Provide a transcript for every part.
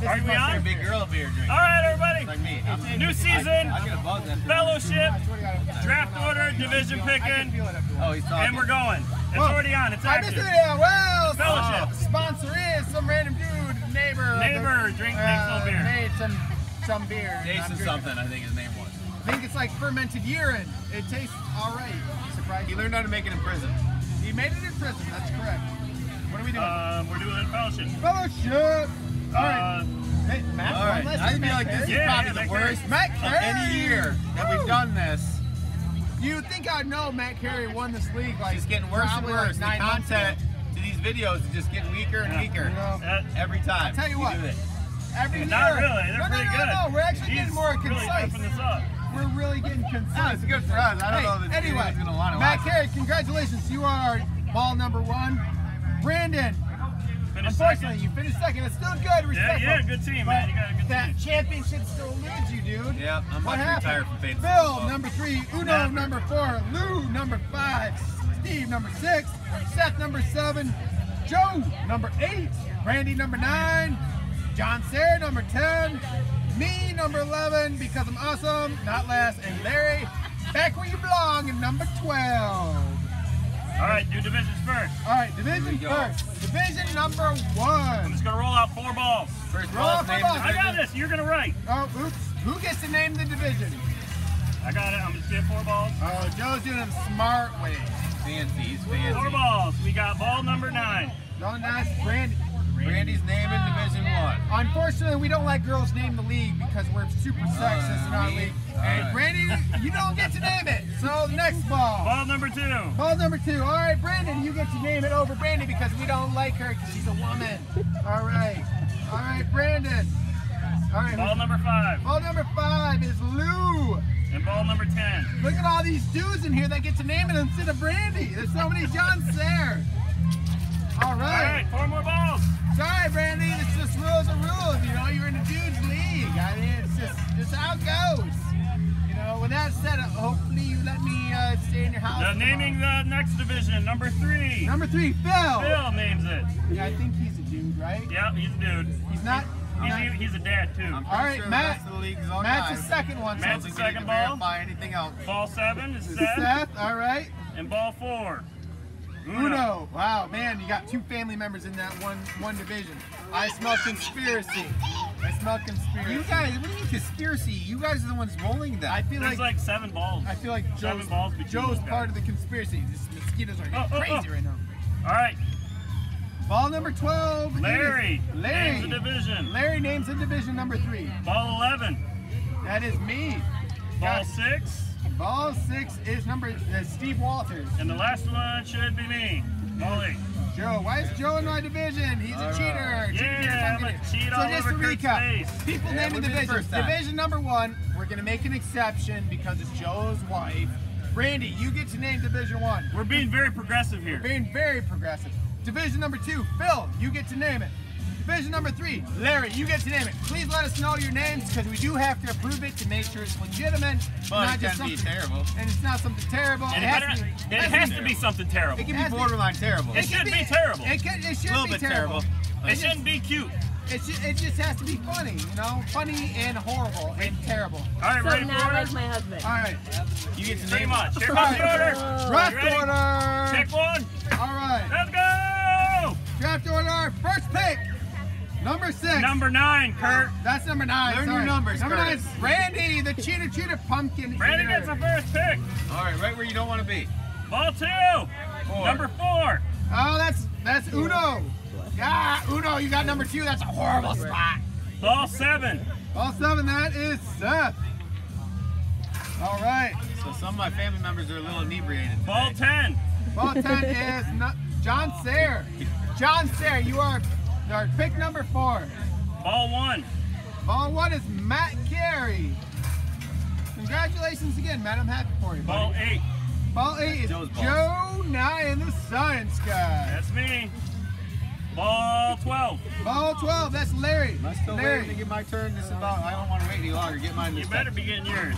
this Are we on? Big girl beer drinker. All right, everybody. Like me. I'm, New season, I, I get a buzz after. fellowship, I swear to God, I'm- draft order, division picking, feel it everywhere. Oh, he's talking. and we're going. It's Whoa. already on. It's I missed active. it. Yeah, well, Fellowship. uh, sponsor is some random dude, neighbor. Neighbor, drink, make some beer. Made some some beer. and I'm Jason something, I think his name was. I think it's like fermented urine. It tastes all right. Surprised. He learned how to make it in prison. He made it in prison. That's correct. What are we doing? Um, we're doing fellowship. Fellowship. All right. Uh, Hey, Matt, All right, I feel like this is. Yeah, probably yeah, the worst Matt Carey. any year that we've done this. You think I'd know Matt Carey won this league like It's getting worse and worse. Like the nine months ago. content to these videos is just getting weaker and Yeah. weaker You know, every time. I tell you what. this. every not year. really. They're no, pretty no, no, good. No, we're actually He's getting more really concise. upping this up. We're really getting concise. Yeah, it's good for us. I don't hey, know if it's anyway, anyone's gonna wanna Matt. Carey, congratulations. You are ball number one. Brandon, unfortunately, second. you finished second. It's still good. Yeah, Respectful. yeah, good team, But man. You got a good that team. That championship still eludes you, dude. Yeah, I'm What about to happened? retire from Fayetteville Bill, football. number three. Uno, Never. number four. Lou, number five. Steve, number six. Seth, number seven. Joe, number eight. Randy, number nine. John Sayre, number 10. Me, number 11, because I'm awesome, not last. And Larry, back where you belong, in number 12. All right, do divisions first. All right, division Here we go. first. Division number one. I'm just gonna roll out four balls. First Roll ball, up name the ball. I got this. You're gonna write. Oh, oops. Who gets to name the division? I got it. I'm just getting four balls. Oh, Joe's doing it a smart way. Fancy, he's Four balls. We got ball number nine. Don't ask Randy. Randy's name in Division One. Unfortunately, we don't let girls name the league because we're super sexist in our league. And right. Brandi, you don't get to name it. So next ball. Ball number two. Ball number two. All right, Brandon, you get to name it over Brandi because we don't like her because she's a woman. All right. All right, Brandon. All right. Ball number five. Ball number five is Lou. And ball number ten. Look at all these dudes in here that get to name it instead of Brandi. There's so many Johns Sayre. All All right. right, four more balls. Sorry, Brandi. It's just rules are rules. You know, you're in a dude's league. I mean, it's just, just how it goes. You know, with that said, hopefully you let me uh, stay in your house. The naming the next division, number three. Number three, Phil. Phil names it. Yeah, I think he's a dude, right? Yeah, he's a dude. He's not. He's, not- he's a dad too. I'm All right, sure the Matt. rest of the league is all Matt's guys. the second one. so Matt's Don't the think we need second ball. verify anything else. Ball seven is Seth. Seth. All right. And ball four. Uno. Wow, man, you got two family members in that one one division. I smell conspiracy. I smell conspiracy. You guys, what do you mean conspiracy? You guys are the ones rolling that. I feel There's like, like seven balls. I feel like seven balls between Joe's part of the conspiracy. These mosquitoes are Oh, oh, crazy oh. right now. All right, Ball number 12. Larry. Larry. Names the division. Larry names the division number three. Ball 11. That is me. Ball Got- 6. Ball six is number uh, Steve Walters. And the last one should be me. Ball 8. Joe, why is Joe in my division? He's a All cheater. right. Yeah, cheater, I'm fucking gonna cheat so all just over to Curt's recap, face. people Yeah, naming would've the divisions. Division number one, we're gonna make an exception because it's Joe's wife. Randy, you get to name division one. We're being very progressive here. We're Being very progressive. Division number two, Phil, you get to name it. Division number three, Larry, you get to name it. Please let us know your names because we do have to approve it to make sure it's legitimate, But not it just can be something terrible. And it's not something terrible. And it it, has to be. and it has to be something terrible. It can Has be to- borderline terrible. It should be terrible. It, can, it should A little be bit terrible. terrible. It shouldn't be cute. It, ju- it just has to be funny, you know? Funny and horrible and terrible. All right, So ready for order? like my husband. All right. You get to Pretty name much. Here comes the order. Draft You order. Pick one. All right. Let's go. Draft order. First pick. Number six. Number nine, Curt. That's number nine. Learn your numbers, Number nine is Randy, the cheater cheater pumpkin. Randy eater. gets the first pick. All right, right where you don't want to be. Ball two. Four. Number four. Oh, that's that's Uno. Yeah, Uno, you got number two. That's a horrible spot. Ball seven. Ball seven, that is Seth. All right. So some of my family members are a little inebriated. Ball ten. Ball 10 is no, John Sayre. John Sayre, you are our pick number four. Ball one. Ball one is Matt Carey. Congratulations again, Matt. I'm happy for you. Ball eight. Ball eight is Joe's ball. Joe Nye in the Science Guy. That's me. Ball twelve. Ball 12, that's Larry. Am I still waiting to Larry. get my turn? This is about. I don't want to wait any longer. Get mine. You this better be getting yours.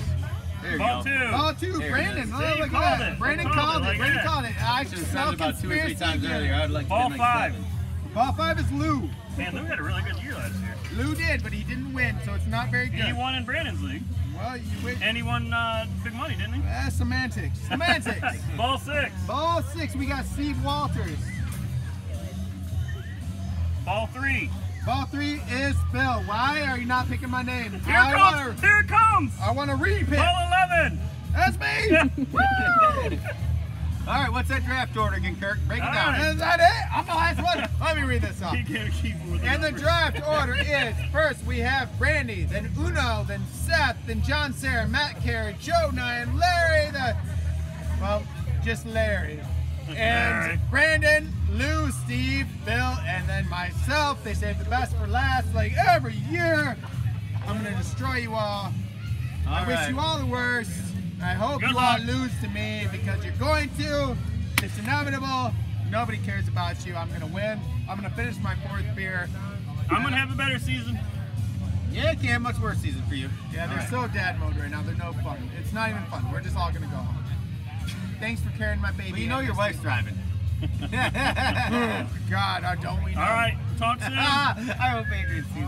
There you Ball go. two. Ball two, There Brandon. Oh, look at that. it. Brandon You called called it. it like Brandon that. called it. I Should have said it about two or three times earlier. I'd like to Ball get like five. seven. Ball five is Lou. Man, Lou had a really good year last year. Lou did, but he didn't win, so it's not very good. He won in Brandon's league, Well, you win. and he won uh, big money, didn't he? Uh, semantics. Semantics. Ball six. Ball six, we got Steve Walters. Ball three. Ball three is Phil. Why are you not picking my name? Here I it wanna, comes. Here it comes. I want to repick. Ball eleven. That's me. Woo! All right, what's that draft order again, Curt? Break it All down. right. Is that it? I'm the last one. Let me read this off. Can't keep with And the draft order is first we have Brandi, then Uno, then Seth, then John Sayre, Matt Carey, Joe Nyan, Larry, the well, just Larry. And Brandon, Lou, Steve, Phil, and then myself. They saved the best for last, like every year. I'm gonna destroy you all. I All wish you all the worst. I hope Good you luck. all lose to me because you're going to. It's inevitable. Nobody cares about you. I'm gonna win. I'm gonna finish my fourth beer. I'm gonna have a better season. Yeah, it can. Have much worse season for you. Yeah, they're All so dad mode right now. They're no fun. It's not even fun. We're just all gonna go home. Thanks for carrying my baby. Well, you know your wife's thing. driving. God, don't we know? All right. Talk soon. I hope Adrian sees